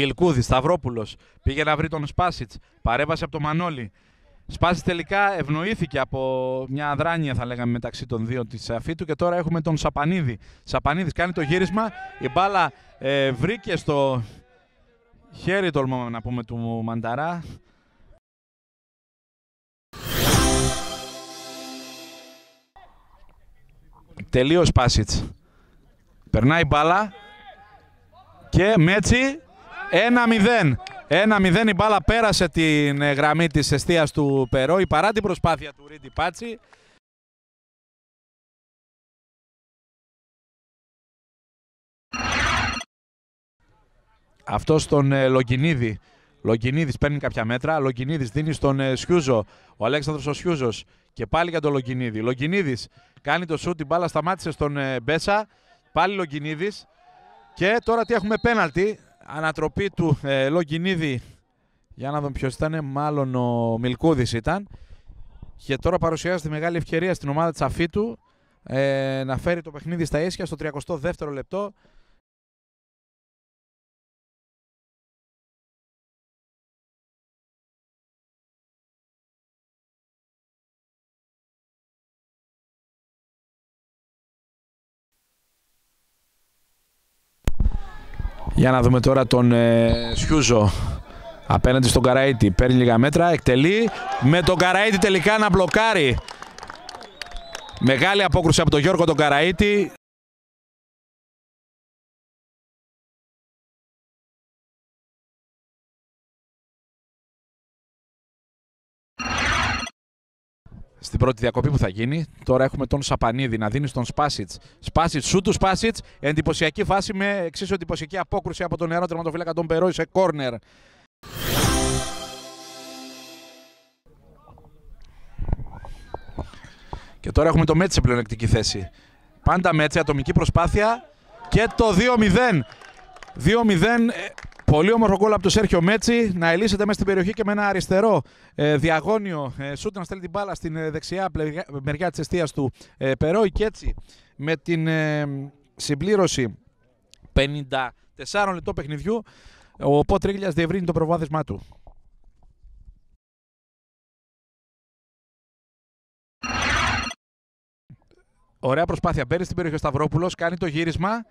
Μπιλκούδης, Σταυρόπουλος. Πήγε να βρει τον Σπάσιτς. Παρέβασε από το Μανώλη. Σπάσιτς τελικά ευνοήθηκε από μια αδράνεια, θα λέγαμε, μεταξύ των δύο της Αφήτου και τώρα έχουμε τον Σαπανίδη. Σαπανίδης κάνει το γύρισμα. Η μπάλα ε, βρήκε στο χέρι, τολμάμε να πούμε, του Μανταρά. Τελείως Σπάσιτς. Περνάει μπάλα και Μέτσι 1-0. 1-0 η μπάλα πέρασε την ε, γραμμή της εστίας του Περόη παρά την προσπάθεια του Ρίντι Πάτσι. Αυτό στον ε, Λογκινίδη. Λογκινίδης παίρνει κάποια μέτρα. Λογκινίδης δίνει στον ε, Σιούζο. Ο Αλέξανδρος ο Σιούζος. Και πάλι για τον Λογκινίδη. Λογκινίδης κάνει το σούτ. Την μπάλα σταμάτησε στον Μπέσα. Πάλι Λογκινίδης. Και τώρα τι έχουμε πέναλτι. Ανατροπή του ε, Λογκινίδη. Για να δούμε ποιος ήταν. Μάλλον ο Μιλκούδης ήταν. Και τώρα παρουσιάζεται μεγάλη ευκαιρία στην ομάδα της Αφήτου ε, να φέρει το παιχνίδι στα ίσια στο 32ο λεπτό. Για να δούμε τώρα τον ε, Σιούζο απέναντι στον Καραίτη. Παίρνει λίγα μέτρα, εκτελεί. Με τον Καραίτη τελικά να μπλοκάρει. Μεγάλη απόκρουση από τον Γιώργο τον Καραίτη. Στην πρώτη διακοπή που θα γίνει. Τώρα έχουμε τον Σαπανίδη να δίνει στον Σπάσιτς. Σπάσιτς, σου του Σπάσιτς. Εντυπωσιακή φάση με εξίσου εντυπωσιακή απόκρουση από τον νεαρό τερματοφύλακα τον Περόη σε κόρνερ. Και τώρα έχουμε το Μέτση σε πλεονεκτική θέση. Πάντα Μέτση, ατομική προσπάθεια και το 2-0. 2-0 Πολύ όμορφο γκολ από τον Σέρχιο Μέτσι να ελίσσεται μέσα στην περιοχή και με ένα αριστερό ε, διαγώνιο ε, σούτ να στέλνει την μπάλα στην ε, δεξιά μεριά της αιστείας του ε, Περόη και έτσι με την ε, συμπλήρωση 54 λεπτό παιχνιδιού ο Ποτρίγλιας διευρύνει το προβάδισμά του. Ωραία προσπάθεια. Παίρνει στην περιοχή ο Σταυρόπουλος, κάνει το γύρισμα.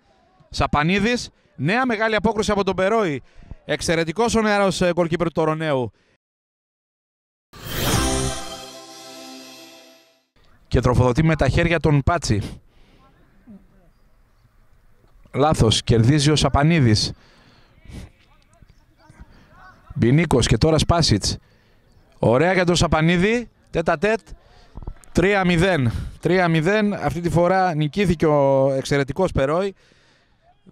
Σαπανίδης. Νέα μεγάλη απόκρουση από τον Περόη. Εξαιρετικός ο νεαρός γκολκίπερ του Τωρονέου. Και τροφοδοτεί με τα χέρια τον Πάτσι. Λάθος. Κερδίζει ο Σαπανίδης. Μπινίκος και τώρα Σπάσιτς. Ωραία για τον Σαπανίδη. Τέτα τέτ. 3-0. 3-0. Αυτή τη φορά νικήθηκε ο εξαιρετικός Περόη.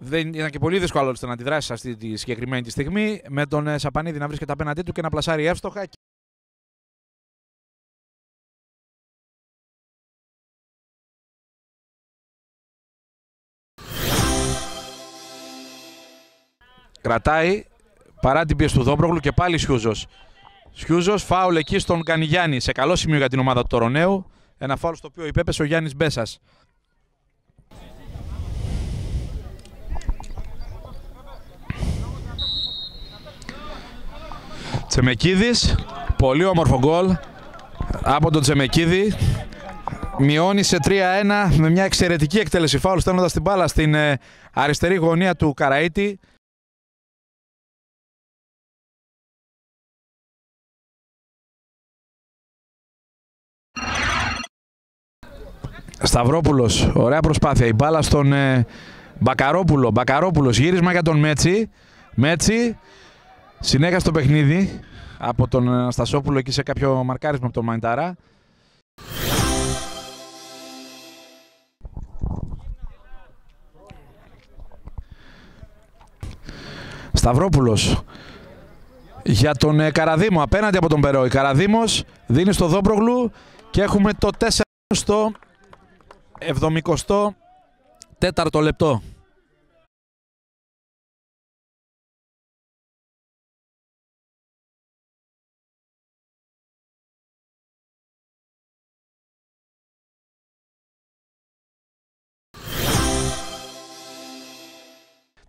Δεν ήταν και πολύ δύσκολο να αντιδράσει αυτή τη συγκεκριμένη τη στιγμή. Με τον ε, Σαπανίδη να βρίσκεται απέναντί του και να πλασάρει εύστοχα. Κρατάει παρά την πίεση του Δόμπρογλου και πάλι Σιούζος. Σιούζος, φάουλ εκεί στον Κανιγιάννη. Σε καλό σημείο για την ομάδα του Τωρονέου. Ένα φάουλ στο οποίο υπέπεσε ο Γιάννης Μπέσας. Τσεμεκίδης, πολύ όμορφο γκολ από τον Τσεμεκίδη. Μειώνει σε 3-1 με μια εξαιρετική εκτέλεση φάουλ στέλνοντας την μπάλα στην ε, αριστερή γωνία του Καραΐτη. Σταυρόπουλος, ωραία προσπάθεια. Η μπάλα στον ε, Μπακαρόπουλο. Μπακαρόπουλος, γύρισμα για τον Μέτσι. Μέτσι, Συνέχεια στο παιχνίδι από τον Αναστασόπουλο εκεί σε κάποιο μαρκάρισμα από τον Μαϊντάρα. Σταυρόπουλος για τον ε, Καραδίμο απέναντι από τον Περόη. Καραδίμος δίνει στο Δόμπρογλου και έχουμε το 4 στο 74ο λεπτό.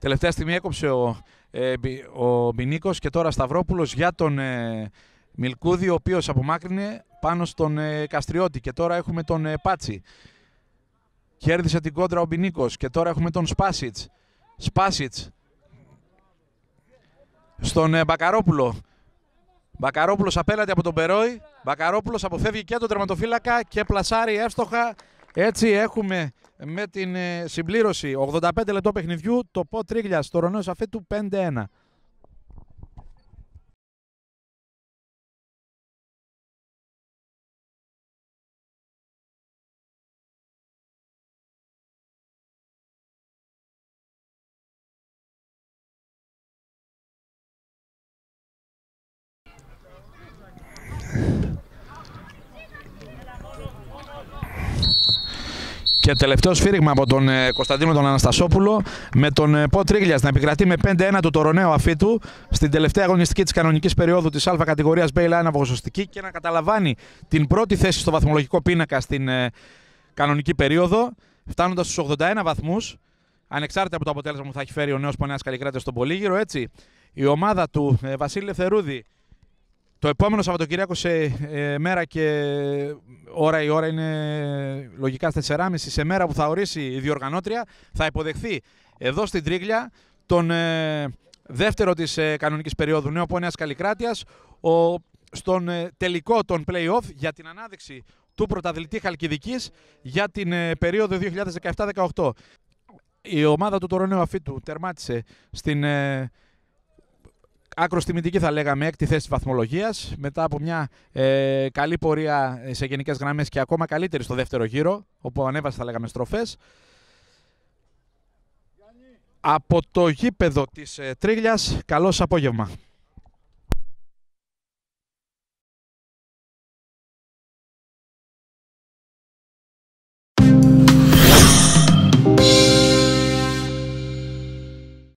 Τελευταία στιγμή έκοψε ο ε, ο Μπινίκος και τώρα Σταυρόπουλος για τον ε, Μιλκούδη ο οποίος απομάκρυνε πάνω στον ε, Καστριώτη και τώρα έχουμε τον ε, Πάτσι. Κέρδισε την κόντρα ο Μπινίκος και τώρα έχουμε τον Σπάσιτς. Σπάσιτς στον ε, Μπακαρόπουλο. Μπακαρόπουλος απέναντι από τον Περόη. Μπακαρόπουλος αποφεύγει και τον τερματοφύλακα και πλασάρει εύστοχα. Έτσι έχουμε με την ε, συμπλήρωση 85 λεπτό παιχνιδιού το Πο Τρίγλια στο Ρονέο Σαφέτου 5-1. Και τελευταίο σφύριγμα από τον ε, Κωνσταντίνο τον Αναστασόπουλο με τον ε, Πο Τρίγλιας να επικρατεί με 5-1 του Τωρονέο Αφίτου στην τελευταία αγωνιστική της κανονικής περίοδου της Α κατηγορίας Μπέιλα 1 απογοσωστική και να καταλαμβάνει την πρώτη θέση στο βαθμολογικό πίνακα στην ε, κανονική περίοδο, φτάνοντας στους 81 βαθμούς. Ανεξάρτητα από το αποτέλεσμα που θα έχει φέρει ο νέος Πονέας Καλλικράτη στον Πολύγυρο, έτσι η ομάδα του Βασίλη Θερούδη το επόμενο Σαββατοκύριακο σε ε, μέρα και ώρα η ώρα είναι λογικά στις 4.30 σε μέρα που θα ορίσει η διοργανώτρια θα υποδεχθεί εδώ στην Τρίγλια τον ε, δεύτερο της ε, κανονικής περίοδου νέο Πόνιας Καλλικράτειας ο, στον ε, τελικό των play-off για την ανάδειξη του πρωταθλητή Χαλκιδικής για την περίοδο 2017-18. Η ομάδα του Τωρονέου Αφίτου τερμάτισε στην άκρος τιμητική θα λέγαμε έκτη θέση της βαθμολογίας. Μετά από μια ε, καλή πορεία σε γενικές γραμμές και ακόμα καλύτερη στο δεύτερο γύρο όπου ανέβασε θα λέγαμε στροφές. Από το γήπεδο της ε, Τρίγλιας καλώς απόγευμα